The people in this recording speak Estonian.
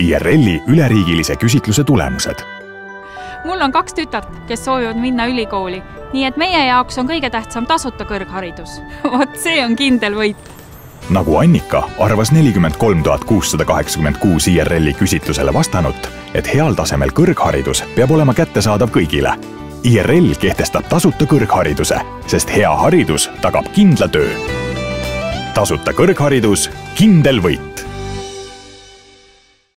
IRL-i üleriigilise küsitluse tulemused. mul on kaks tütart, kes soovivad minna ülikooli, nii et meie jaoks on kõige tähtsam tasuta kõrgharidus. vot see on kindel võit nagu Annika arvas nelikümmend kolm tuhat kuussada kaheksakümmend kuus IRL-i küsitlusele vastanut, et heal tasemel kõrgharidus peab olema kättesaadav kõigile. IRL kehtestab tasuta kõrghariduse, sest hea haridus tagab kindla töö. tasuta kõrgharidus, kindel võit